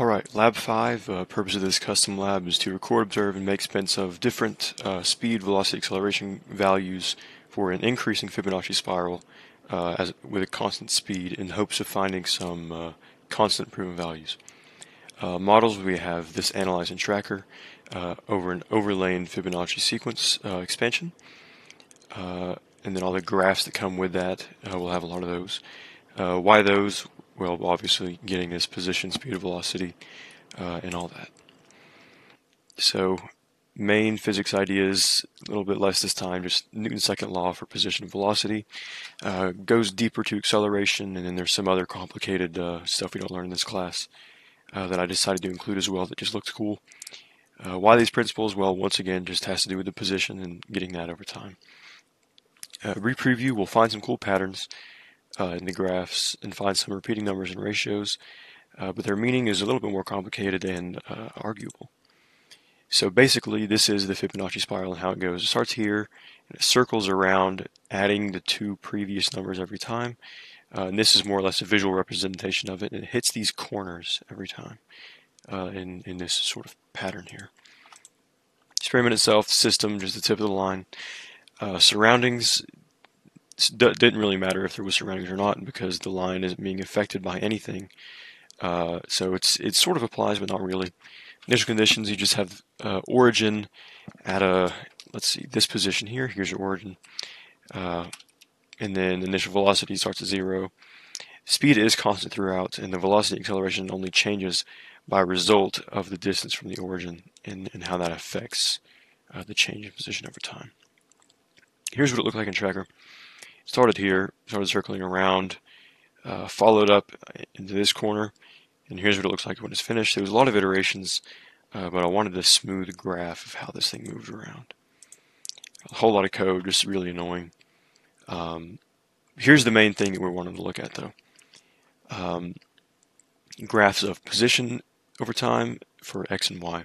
Alright, Lab 5, uh, purpose of this custom lab is to record, observe, and make sense of different uh, speed, velocity, acceleration values for an increasing Fibonacci spiral uh, as, with a constant speed in hopes of finding some uh, constant proven values. Uh, models, we have this analyze and tracker uh, over an overlain Fibonacci sequence expansion. and then all the graphs that come with that, we'll have a lot of those. why those? Well, obviously getting this position, speed, velocity, uh, and all that. So main physics ideas, a little bit less this time, just Newton's second law for position and velocity. Uh, goes deeper to acceleration, and then there's some other complicated uh, stuff we don't learn in this class uh, that I decided to include as well that just looks cool. Uh, why these principles? Well, once again, just has to do with the position and getting that over time. Uh, re-preview, we'll find some cool patterns uh, in the graphs and find some repeating numbers and ratios, uh, but their meaning is a little bit more complicated and uh, arguable. So basically, this is the Fibonacci spiral and how it goes. It starts here, and it circles around, adding the two previous numbers every time. Uh, and this is more or less a visual representation of it, and it hits these corners every time uh, in, in this sort of pattern here. Experiment itself, system, just the tip of the line. Uh, surroundings, it didn't really matter if there was surroundings or not because the line isn't being affected by anything. Uh, so it's it sort of applies, but not really. Initial conditions, you just have uh, origin at a, let's see, this position here. Here's your origin. Uh, and then initial velocity starts at zero. Speed is constant throughout, and the velocity acceleration only changes by result of the distance from the origin and, and how that affects uh, the change in position over time. Here's what it looked like in Tracker started here, started circling around, uh, followed up into this corner, and here's what it looks like when it's finished. There was a lot of iterations, uh, but I wanted a smooth graph of how this thing moved around. A whole lot of code, just really annoying. Um, here's the main thing that we're wanting to look at, though. Um, graphs of position over time for x and y.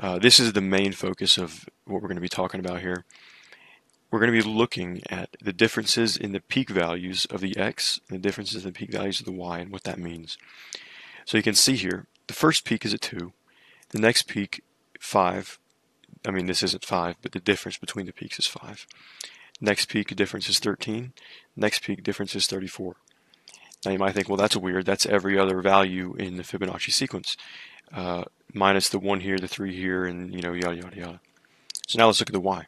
Uh, this is the main focus of what we're going to be talking about here we're going to be looking at the differences in the peak values of the x and the differences in the peak values of the y and what that means. So you can see here, the first peak is at 2, the next peak 5, I mean this isn't 5, but the difference between the peaks is 5. Next peak difference is 13, next peak difference is 34. Now you might think, well that's weird, that's every other value in the Fibonacci sequence, uh, minus the 1 here, the 3 here, and you know, yada yada yada. So now let's look at the y.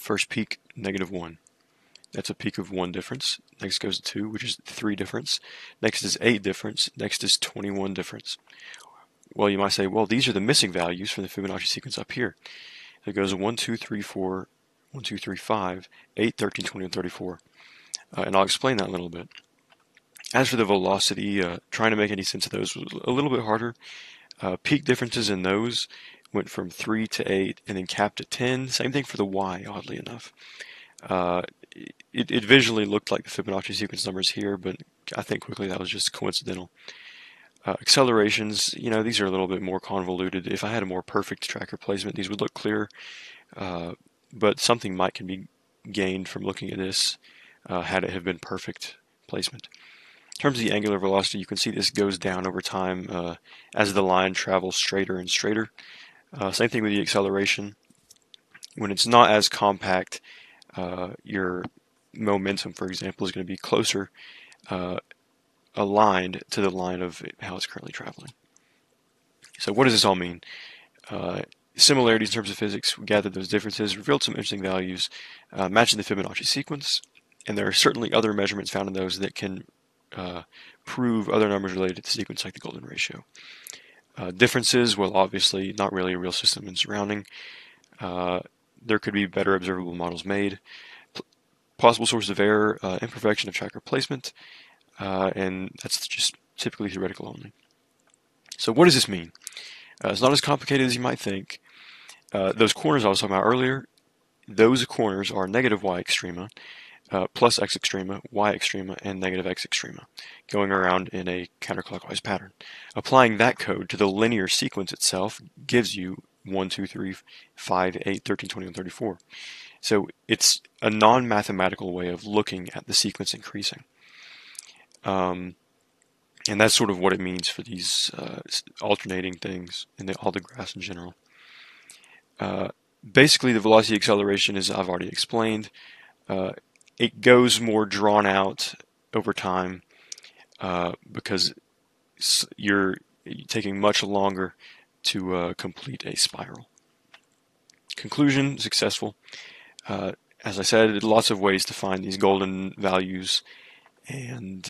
First peak, negative 1. That's a peak of 1 difference. Next goes to 2, which is 3 difference. Next is 8 difference. Next is 21 difference. Well, you might say, well, these are the missing values from the Fibonacci sequence up here. It goes 1, 2, 3, 4, 1, 2, 3, 5, 8, 13, 20, and 34. Uh, and I'll explain that a little bit. As for the velocity, uh, trying to make any sense of those was a little bit harder. Uh, peak differences in those went from 3 to 8 and then capped at 10. Same thing for the Y, oddly enough. Uh, it, it visually looked like the Fibonacci sequence numbers here, but I think quickly that was just coincidental. Uh, accelerations, you know, these are a little bit more convoluted. If I had a more perfect tracker placement, these would look clear, uh, but something might can be gained from looking at this uh, had it have been perfect placement. In terms of the angular velocity, you can see this goes down over time uh, as the line travels straighter and straighter. Uh, same thing with the acceleration. When it's not as compact, uh, your momentum, for example, is going to be closer uh, aligned to the line of how it's currently traveling. So what does this all mean? Uh, similarities in terms of physics, we gathered those differences, revealed some interesting values, uh, matching the Fibonacci sequence, and there are certainly other measurements found in those that can uh, prove other numbers related to the sequence like the golden ratio. Uh, differences, well, obviously, not really a real system and surrounding. Uh, there could be better observable models made. P possible sources of error, uh, imperfection of tracker placement, uh, and that's just typically theoretical only. So what does this mean? Uh, it's not as complicated as you might think. Uh, those corners I was talking about earlier, those corners are negative y extrema, uh, plus x extrema, y extrema, and negative x extrema, going around in a counterclockwise pattern. Applying that code to the linear sequence itself gives you 1, 2, 3, 5, 8, 13, 21, 34. So it's a non-mathematical way of looking at the sequence increasing. Um, and that's sort of what it means for these uh, alternating things and the, all the graphs in general. Uh, basically, the velocity acceleration is I've already explained. Uh, it goes more drawn out over time uh, because you're taking much longer to uh, complete a spiral. Conclusion, successful. Uh, as I said, lots of ways to find these golden values and